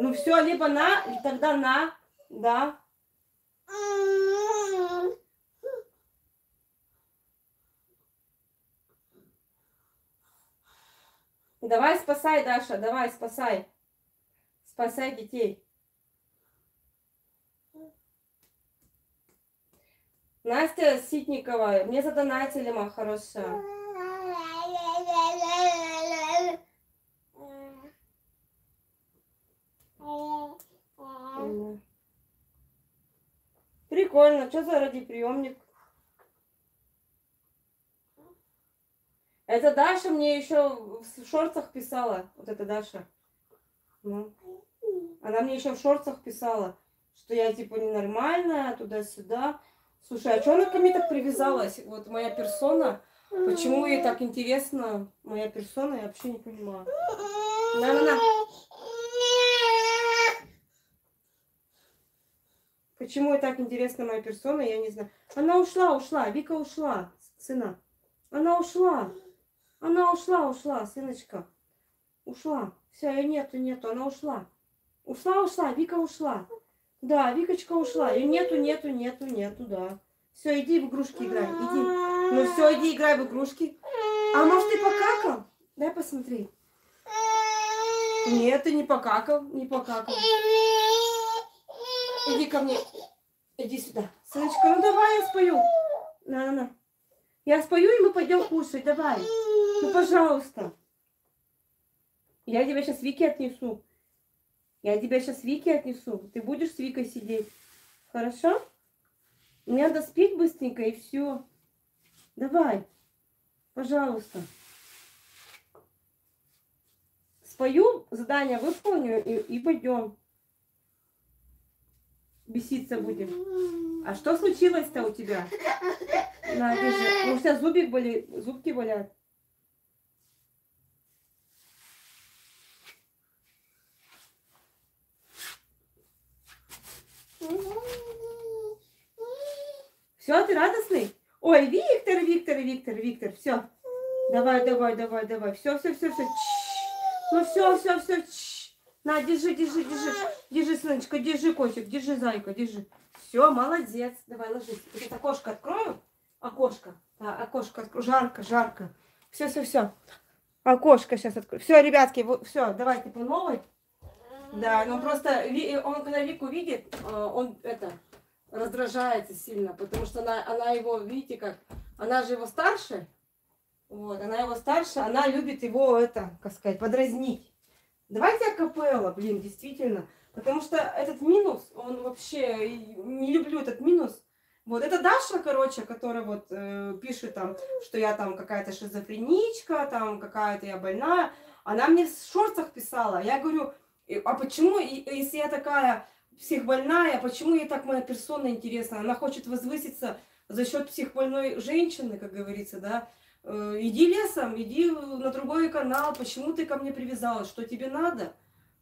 Ну все, либо на, тогда на, да. Давай спасай, Даша, давай спасай. Спасай детей. Настя Ситникова, мне задонатили, моя хорошая. Прикольно, что за радиоприемник? Это Даша мне еще в шортах писала. Вот это Даша. Ну. Она мне еще в шортах писала, что я типа ненормальная, туда-сюда. Слушай, а что она ко мне так привязалась? Вот моя персона. Почему ей так интересно моя персона, я вообще не понимаю. На-на-на. Почему ей так интересна моя персона, я не знаю. Она ушла, ушла, Вика ушла, сына. Она ушла. Она ушла, ушла, сыночка. Ушла. Все, ее нету, нету, она ушла. Ушла, ушла, Вика ушла. Да, Викочка ушла. Ее нету, нету, нету, нету, да. Все, иди в игрушки играй, иди. Ну все, иди играй в игрушки. А может ты покакал? Дай посмотри. Нет, ты не покакал, не покакал. Иди ко мне. Иди сюда. Сыночка, ну давай я спою. На, на, на. Я спою, и мы пойдем кушать. Давай. Ну, пожалуйста. Я тебя сейчас Вике отнесу. Я тебя сейчас Вике отнесу. Ты будешь с Викой сидеть. Хорошо? Мне надо спить быстренько и все. Давай. Пожалуйста. Спою, задание выполню и, и пойдем. Беситься будем. А что случилось-то у тебя? На, держи. У тебя зубик болит, зубки болят. Все, ты радостный? Ой, Виктор, Виктор, Виктор, Виктор, все. Давай, давай, давай, давай. Все, все, все, все. Ну все, все, все. На, держи, держи, держи. Держи, сыночка, держи, котик, держи, зайка, держи. Все, молодец. Давай, ложись. Вот окошко открою. Окошко. Да, окошко открою. Жарко, жарко. Все, все, все. Окошко сейчас открою. Все, ребятки, все, давайте по новой. Да, ну просто он когда Вику видит, э, он это раздражается сильно, потому что она, она его, видите как, она же его старше, вот, она его старше, она любит его, это, как сказать, подразнить. Давайте акапелла, блин, действительно, потому что этот минус, он вообще, не люблю этот минус. Вот, это Даша, короче, которая вот э, пишет там, что я там какая-то шизофреничка, там какая-то я больная. Она мне в шортах писала. Я говорю, а почему, если я такая психбольная, почему ей так моя персона интересна? Она хочет возвыситься за счет психбольной женщины, как говорится, да? Э, иди лесом, иди на другой канал, почему ты ко мне привязалась, что тебе надо,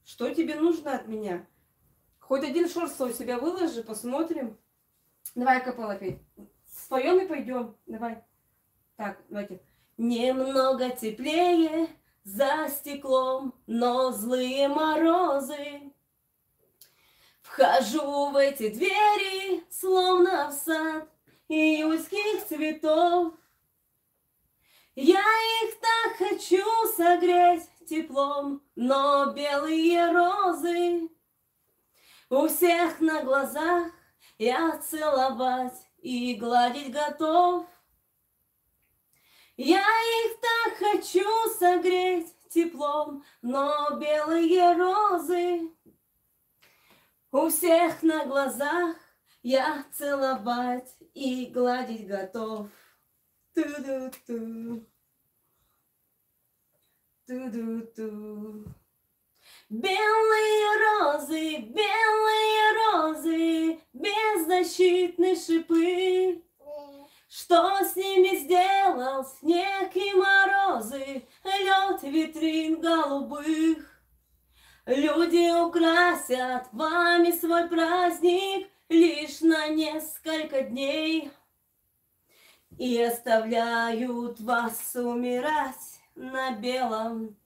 что тебе нужно от меня. Хоть один шорт у себя выложи, посмотрим. Давай, Капала, пей. Споем и пойдем. Давай. Так, давайте. Немного теплее за стеклом, но злые морозы Вхожу в эти двери, словно в сад июльских цветов. Я их так хочу согреть теплом, но белые розы у всех на глазах я целовать и гладить готов. Я их так хочу согреть теплом, но белые розы у всех на глазах я целовать и гладить готов. Ту-ду-ту. Ту-ду-ту. Белые розы, белые розы, беззащитные шипы. Что с ними сделал снег и морозы, лед витрин голубых? Люди украсят вами свой праздник лишь на несколько дней И оставляют вас умирать на белом